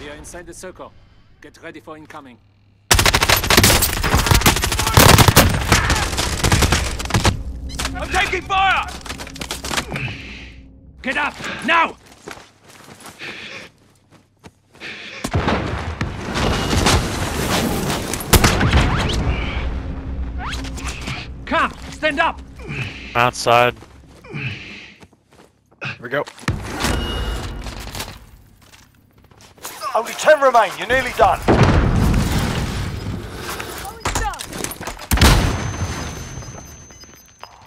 We are inside the circle. Get ready for incoming. I'm taking fire! Get up, now! Come, stand up! Outside. Here we go. Only ten remain. You're nearly done.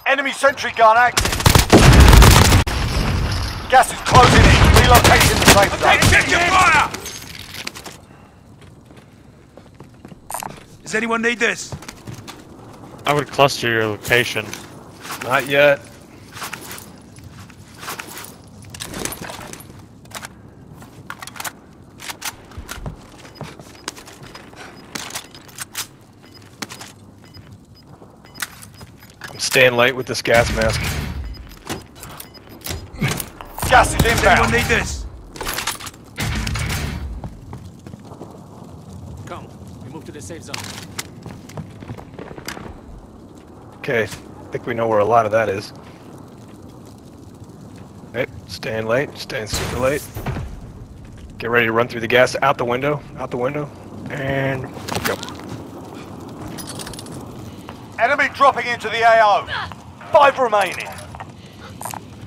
Enemy sentry gun active. Gas is closing in. Relocating the safe zone. Taking fire! Does anyone need this? I would cluster your location. Not yet. Staying late with this gas mask. Gas is Does anyone inbound. need this? Come, we move to the safe zone. Okay, I think we know where a lot of that is. Hey, staying late, staying super late. Get ready to run through the gas out the window, out the window, and go. Enemy dropping into the AO. Five remaining.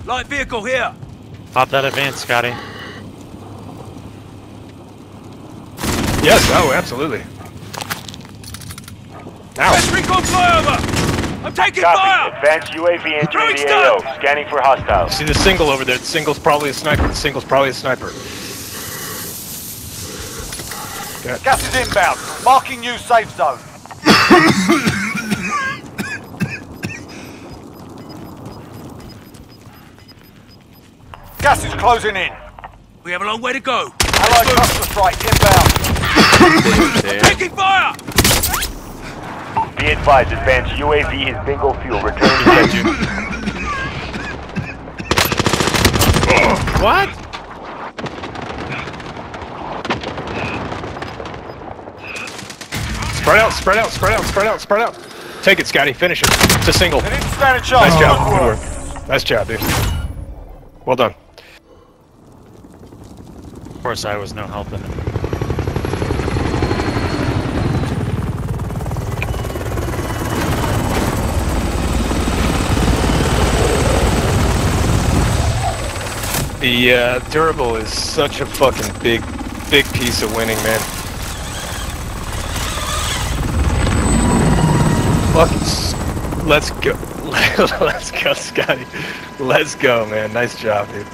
Light vehicle here! Pop that advance, Scotty. Yes, oh, absolutely. Now, Best recon flyover! I'm taking Copy. fire! Advanced UAV entering the stun. AO. Scanning for hostiles. see the single over there. The single's probably a sniper. The single's probably a sniper. Gas is inbound. Marking new safe zone. Gas is closing in. We have a long way to go. Allied cluster strike inbound. Taking fire! Be advised, advanced UAV is bingo fuel. Return to station. What? Spread out, spread out, spread out, spread out, spread out. Take it, Scotty. Finish it. It's a single. They didn't stand a chance. Nice job. Good Good work. work. Nice job, dude. Well done. Of course, I was no help in it. The uh, durable is such a fucking big, big piece of winning, man. Fucking, let's go, let's go, Scotty. Let's go, man. Nice job, dude.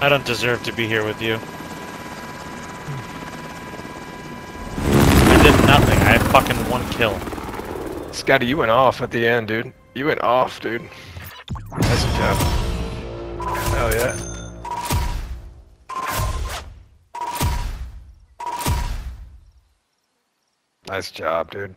I don't deserve to be here with you. Did nothing. I had fucking one kill. Scotty, you went off at the end, dude. You went off, dude. Nice job. Hell yeah. Nice job, dude.